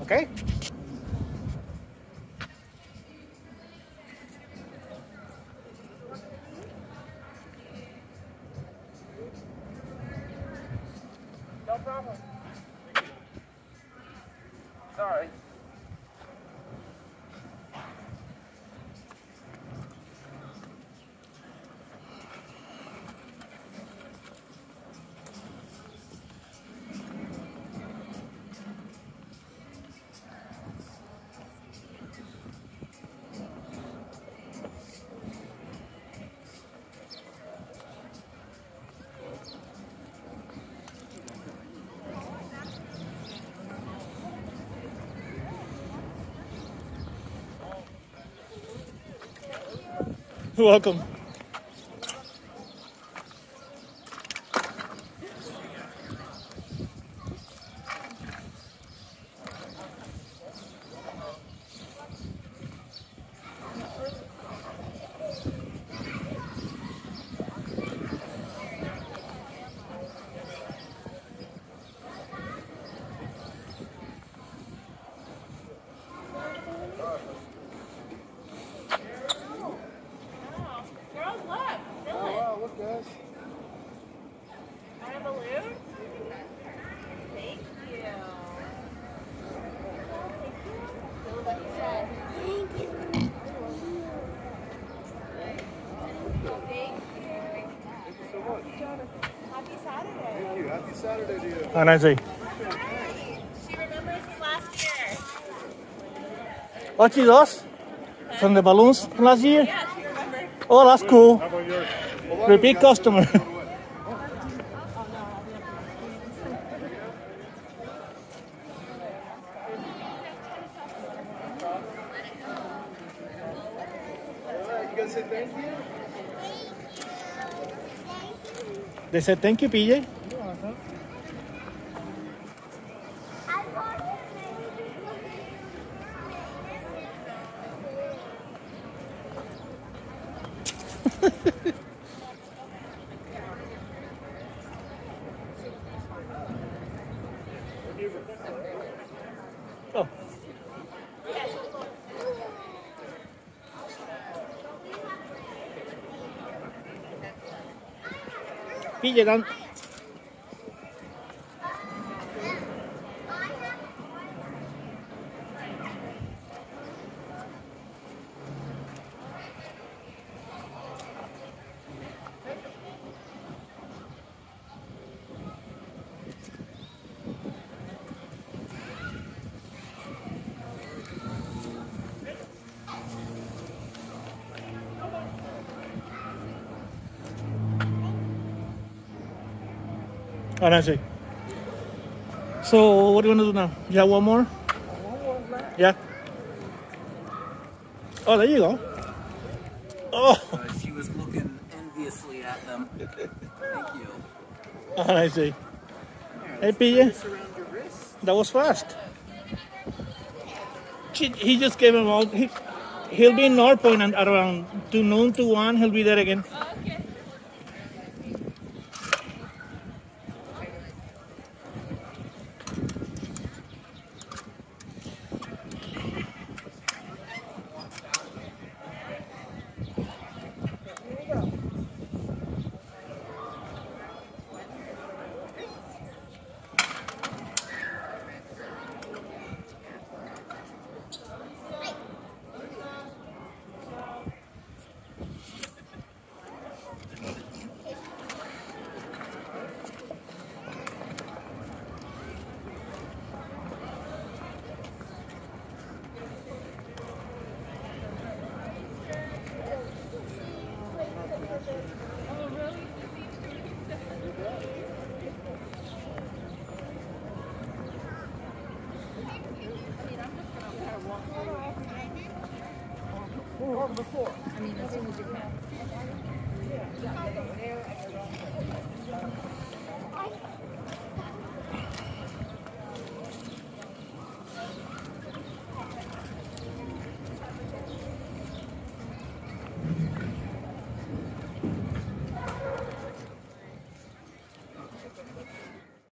Okay? No problem. Sorry. Welcome. A balloon? Thank you. Thank you. Thank you. Thank you so much. Happy Saturday. Thank you. Happy Saturday to you. And I say, She remembers me last year. what she does? From the balloons from last year? Yeah, she remembered. Oh, that's cool. How about yours? Well, Repeat customer. Say thank you? They said, thank you, PJ. Oh. PJ, dan. And I say, so what do you want to do now? You have one more? Yeah. Oh, there you go. Oh, Uh, she was looking enviously at them. Thank you. and I say, hey, PJ, This around your wrist. that was fast. She, he just came out. He, he'll be in North Point and around to noon to one. He'll be there again. Okay. I mean, as soon as you can.